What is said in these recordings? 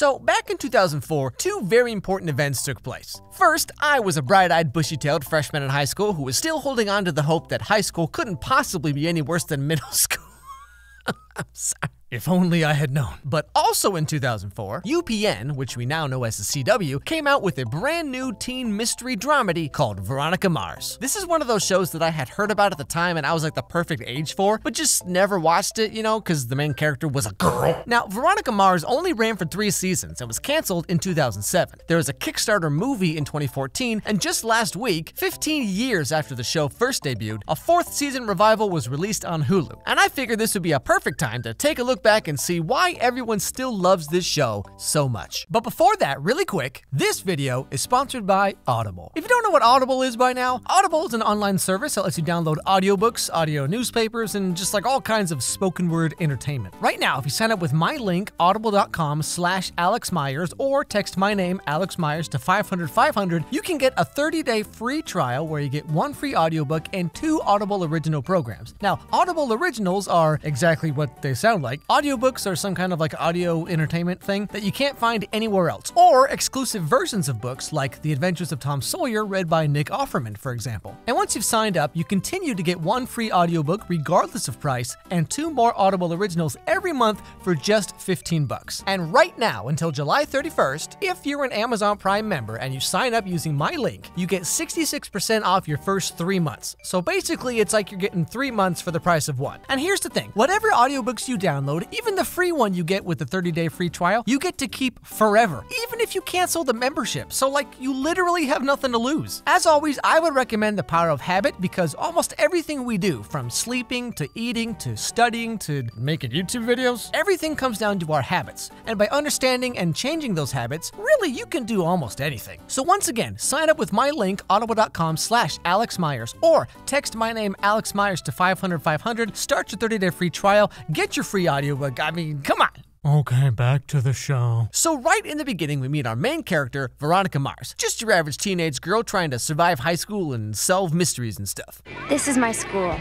So, back in 2004, two very important events took place. First, I was a bright eyed, bushy tailed freshman in high school who was still holding on to the hope that high school couldn't possibly be any worse than middle school. I'm sorry. If only I had known. But also in 2004, UPN, which we now know as the CW, came out with a brand new teen mystery dramedy called Veronica Mars. This is one of those shows that I had heard about at the time and I was like the perfect age for, but just never watched it, you know, because the main character was a girl. Now, Veronica Mars only ran for three seasons and was canceled in 2007. There was a Kickstarter movie in 2014, and just last week, 15 years after the show first debuted, a fourth season revival was released on Hulu. And I figured this would be a perfect time to take a look back and see why everyone still loves this show so much. But before that, really quick, this video is sponsored by Audible. If you don't know what Audible is by now, Audible is an online service that lets you download audiobooks, audio newspapers, and just like all kinds of spoken word entertainment. Right now, if you sign up with my link, audible.com slash Alex Meyers, or text my name, Alex Meyers, to 500 500, you can get a 30-day free trial where you get one free audiobook and two Audible original programs. Now, Audible originals are exactly what they sound like. Audiobooks are some kind of like audio entertainment thing that you can't find anywhere else, or exclusive versions of books like The Adventures of Tom Sawyer read by Nick Offerman, for example. And once you've signed up, you continue to get one free audiobook regardless of price and two more Audible originals every month for just 15 bucks. And right now until July 31st, if you're an Amazon Prime member and you sign up using my link, you get 66% off your first 3 months. So basically, it's like you're getting 3 months for the price of one. And here's the thing, whatever audiobooks you download, even the free one you get with the 30-day free trial, you get to keep forever, even if you cancel the membership. So like you literally have nothing to lose. As always, I would recommend the power of habit because almost everything we do, from sleeping to eating to studying to making YouTube videos, everything comes down to our habits. And by understanding and changing those habits, really you can do almost anything. So once again, sign up with my link, audible.com slash Alex Meyers, or text my name Alex Meyers to 500 500, start your 30-day free trial, get your free audiobook. I mean, come on. Okay, back to the show. So, right in the beginning, we meet our main character, Veronica Mars. Just your average teenage girl trying to survive high school and solve mysteries and stuff. This is my school.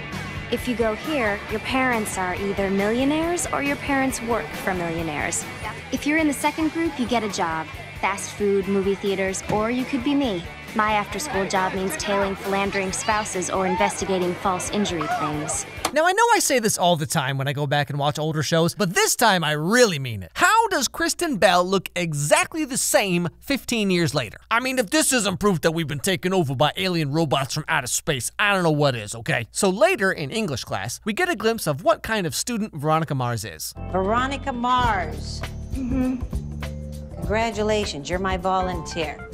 If you go here, your parents are either millionaires or your parents work for millionaires. If you're in the second group, you get a job fast food, movie theaters, or you could be me. My after school job means tailing philandering spouses or investigating false injury claims. Now, I know I say this all the time when I go back and watch older shows, but this time I really mean it. How does Kristen Bell look exactly the same 15 years later? I mean, if this isn't proof that we've been taken over by alien robots from outer space, I don't know what is, okay? So later in English class, we get a glimpse of what kind of student Veronica Mars is. Veronica Mars. Mm-hmm. Congratulations, you're my volunteer.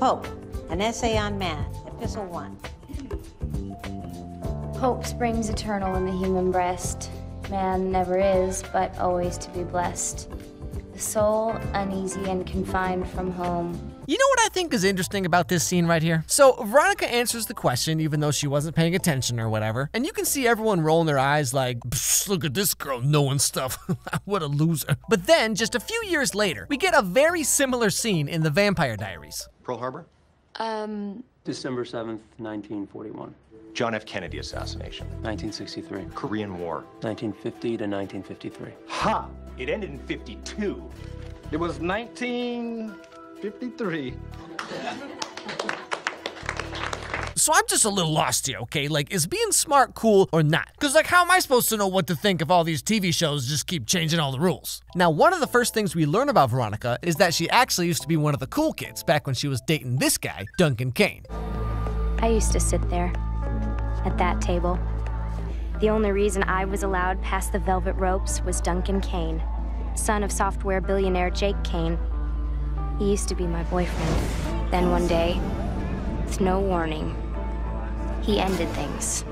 Hope, an essay on man, epistle one. Hope springs eternal in the human breast. Man never is, but always to be blessed. The soul uneasy and confined from home. You know what I think is interesting about this scene right here? So, Veronica answers the question even though she wasn't paying attention or whatever, and you can see everyone rolling their eyes like, look at this girl knowing stuff. what a loser. But then, just a few years later, we get a very similar scene in the Vampire Diaries. Pearl Harbor? Um, December 7th, 1941. John F. Kennedy assassination. 1963. Korean War. 1950 to 1953. Ha! It ended in 52. It was 1953. So I'm just a little lost here, okay? Like, is being smart cool or not? Because, like, how am I supposed to know what to think if all these TV shows just keep changing all the rules? Now, one of the first things we learn about Veronica is that she actually used to be one of the cool kids back when she was dating this guy, Duncan Kane. I used to sit there, at that table. The only reason I was allowed past the velvet ropes was Duncan Kane, son of software billionaire Jake Kane. He used to be my boyfriend. Then one day, with no warning, he ended things.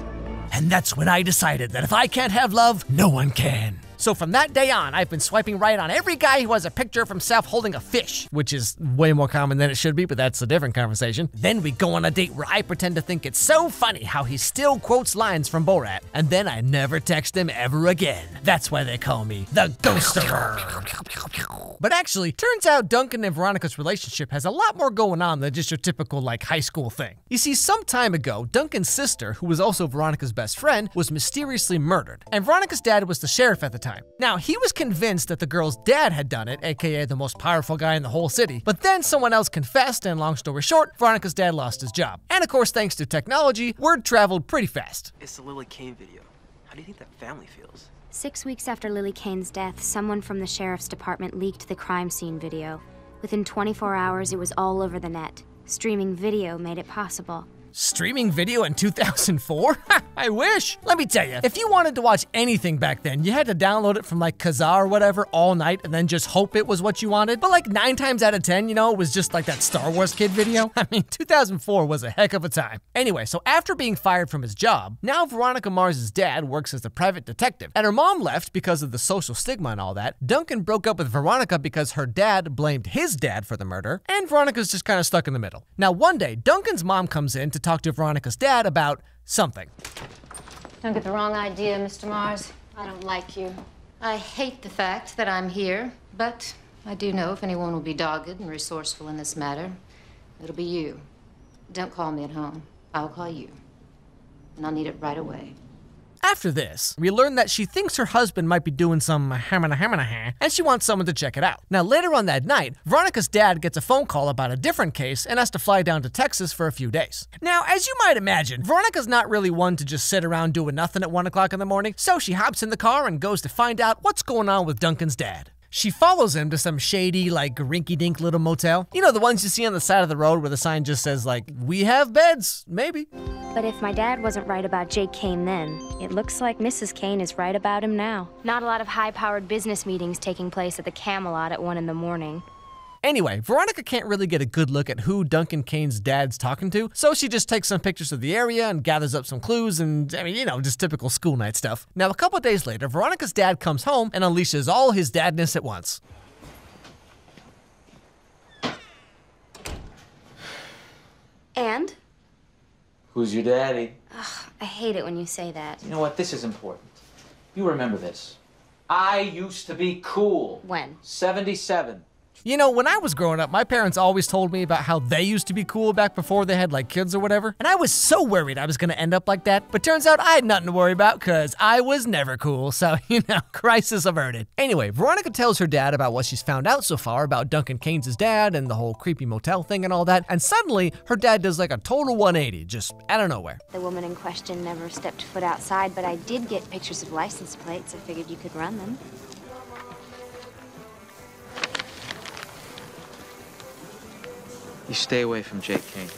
And that's when I decided that if I can't have love, no one can. So from that day on, I've been swiping right on every guy who has a picture of himself holding a fish, which is way more common than it should be, but that's a different conversation. Then we go on a date where I pretend to think it's so funny how he still quotes lines from Borat, and then I never text him ever again. That's why they call me the Ghosterer. But actually, turns out Duncan and Veronica's relationship has a lot more going on than just your typical like high school thing. You see, some time ago, Duncan's sister, who was also Veronica's best friend, was mysteriously murdered, and Veronica's dad was the sheriff at the time time. Now, he was convinced that the girl's dad had done it, aka the most powerful guy in the whole city, but then someone else confessed, and long story short, Veronica's dad lost his job. And of course, thanks to technology, word traveled pretty fast. It's the Lily Kane video. How do you think that family feels? Six weeks after Lily Kane's death, someone from the sheriff's department leaked the crime scene video. Within 24 hours, it was all over the net. Streaming video made it possible. Streaming video in 2004? I wish. Let me tell you, if you wanted to watch anything back then, you had to download it from like Kazaa or whatever all night and then just hope it was what you wanted. But like nine times out of 10, you know, it was just like that Star Wars kid video. I mean, 2004 was a heck of a time. Anyway, so after being fired from his job, now Veronica Mars's dad works as a private detective, and her mom left because of the social stigma and all that. Duncan broke up with Veronica because her dad blamed his dad for the murder, and Veronica's just kind of stuck in the middle. Now, one day, Duncan's mom comes in to talk to Veronica's dad about something. Don't get the wrong idea, Mr. Mars. I don't like you. I hate the fact that I'm here, but I do know if anyone will be dogged and resourceful in this matter, it'll be you. Don't call me at home. I'll call you. And I'll need it right away. After this, we learn that she thinks her husband might be doing some and she wants someone to check it out. Now, later on that night, Veronica's dad gets a phone call about a different case and has to fly down to Texas for a few days. Now, as you might imagine, Veronica's not really one to just sit around doing nothing at 1 o'clock in the morning, so she hops in the car and goes to find out what's going on with Duncan's dad. She follows him to some shady, like, rinky dink little motel. You know, the ones you see on the side of the road where the sign just says, like, we have beds, maybe. But if my dad wasn't right about Jake Kane then, it looks like Mrs. Kane is right about him now. Not a lot of high powered business meetings taking place at the Camelot at 1 in the morning. Anyway, Veronica can't really get a good look at who Duncan Kane's dad's talking to, so she just takes some pictures of the area and gathers up some clues and, I mean, you know, just typical school night stuff. Now, a couple days later, Veronica's dad comes home and unleashes all his dadness at once. And? Who's your daddy? I hate it when you say that. You know what? This is important. You remember this. I used to be cool. When? 77. You know, when I was growing up, my parents always told me about how they used to be cool back before they had like kids or whatever. And I was so worried I was gonna end up like that. But turns out I had nothing to worry about because I was never cool. So, you know, crisis averted. Anyway, Veronica tells her dad about what she's found out so far about Duncan Kane's dad and the whole creepy motel thing and all that. And suddenly, her dad does like a total 180, just out of nowhere. The woman in question never stepped foot outside, but I did get pictures of license plates. I figured you could run them. You stay away from Jake Kane.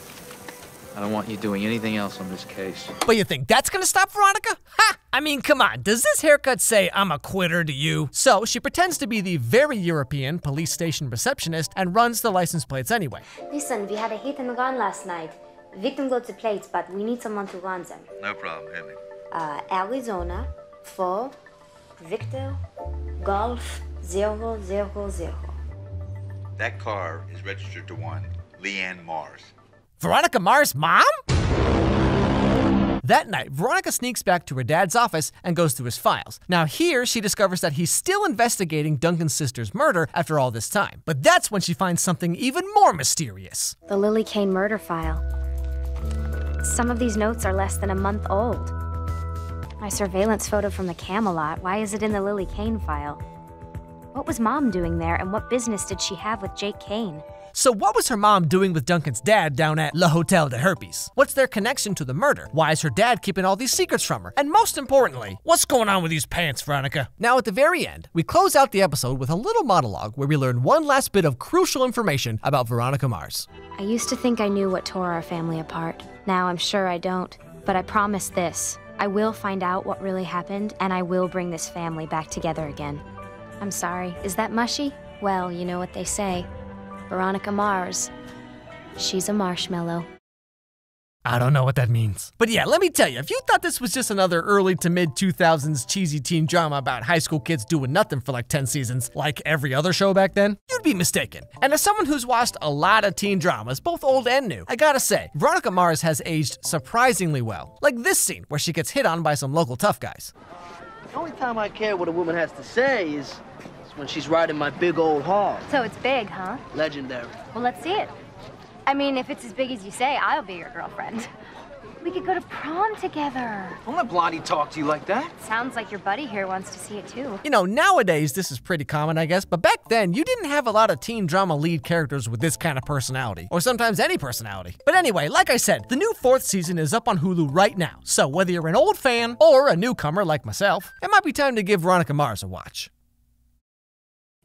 I don't want you doing anything else on this case. But you think that's gonna stop Veronica? Ha! I mean, come on, does this haircut say I'm a quitter to you? So she pretends to be the very European police station receptionist and runs the license plates anyway. Listen, we had a hit and run last night. Victim got the plates, but we need someone to run them. No problem, hit me. Uh, Arizona, 4, Victor, Golf, 000. That car is registered to one Lianne Mars. Veronica Mars' mom? That night, Veronica sneaks back to her dad's office and goes through his files. Now, here she discovers that he's still investigating Duncan's sister's murder after all this time. But that's when she finds something even more mysterious. The Lily Kane murder file. Some of these notes are less than a month old. My surveillance photo from the Camelot, why is it in the Lily Kane file? What was mom doing there, and what business did she have with Jake Kane? So, what was her mom doing with Duncan's dad down at Le Hotel de Herpes? What's their connection to the murder? Why is her dad keeping all these secrets from her? And most importantly, what's going on with these pants, Veronica? Now, at the very end, we close out the episode with a little monologue where we learn one last bit of crucial information about Veronica Mars. I used to think I knew what tore our family apart. Now I'm sure I don't. But I promise this I will find out what really happened, and I will bring this family back together again. I'm sorry, is that mushy? Well, you know what they say Veronica Mars. She's a marshmallow. I don't know what that means. But yeah, let me tell you, if you thought this was just another early to mid 2000s cheesy teen drama about high school kids doing nothing for like 10 seasons, like every other show back then, you'd be mistaken. And as someone who's watched a lot of teen dramas, both old and new, I gotta say, Veronica Mars has aged surprisingly well. Like this scene where she gets hit on by some local tough guys. The only time I care what a woman has to say is, is when she's riding my big old hog. So it's big, huh? Legendary. Well, let's see it. I mean, if it's as big as you say, I'll be your girlfriend. We could go to prom together. Don't let Blondie talk to you like that. Sounds like your buddy here wants to see it too. You know, nowadays this is pretty common, I guess, but back then you didn't have a lot of teen drama lead characters with this kind of personality, or sometimes any personality. But anyway, like I said, the new fourth season is up on Hulu right now, so whether you're an old fan or a newcomer like myself, it might be time to give Veronica Mars a watch.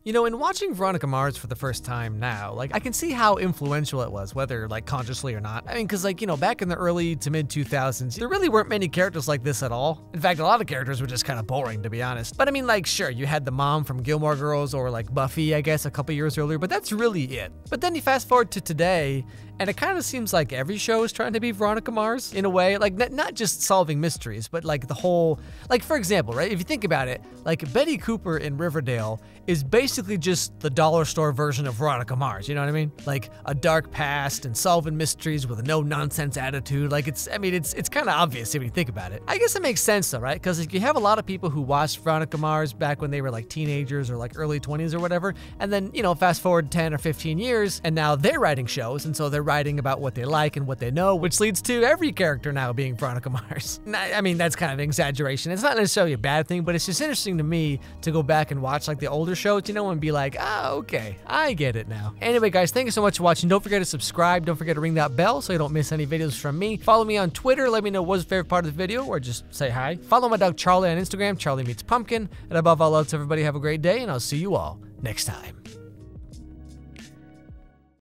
You know, in watching Veronica Mars for the first time now, like I can see how influential it was, whether like consciously or not. I mean, because like, you know, back in the early to mid 2000s, there really weren't many characters like this at all. In fact, a lot of characters were just kind of boring, to be honest. But I mean, like, sure, you had the mom from Gilmore Girls or like Buffy, I guess, a couple years earlier, but that's really it. But then you fast forward to today, and it kind of seems like every show is trying to be Veronica Mars in a way, like not just solving mysteries, but like the whole, like for example, right? If you think about it, like Betty Cooper in Riverdale is basically just the dollar store version of Veronica Mars. You know what I mean? Like a dark past and solving mysteries with a no nonsense attitude. Like it's, I mean, it's it's kind of obvious if you think about it. I guess it makes sense though, right? Because like, you have a lot of people who watched Veronica Mars back when they were like teenagers or like early 20s or whatever, and then you know fast forward 10 or 15 years, and now they're writing shows, and so they're writing about what they like and what they know, which leads to every character now being Veronica Mars. I mean, that's kind of an exaggeration. It's not necessarily a bad thing, but it's just interesting to me to go back and watch like the older shows, you know, and be like, ah, okay, I get it now. Anyway, guys, thank you so much for watching. Don't forget to subscribe. Don't forget to ring that bell so you don't miss any videos from me. Follow me on Twitter. Let me know what's your favorite part of the video or just say hi. Follow my dog Charlie on Instagram, Charlie Meets Pumpkin. And above all else, everybody have a great day, and I'll see you all next time.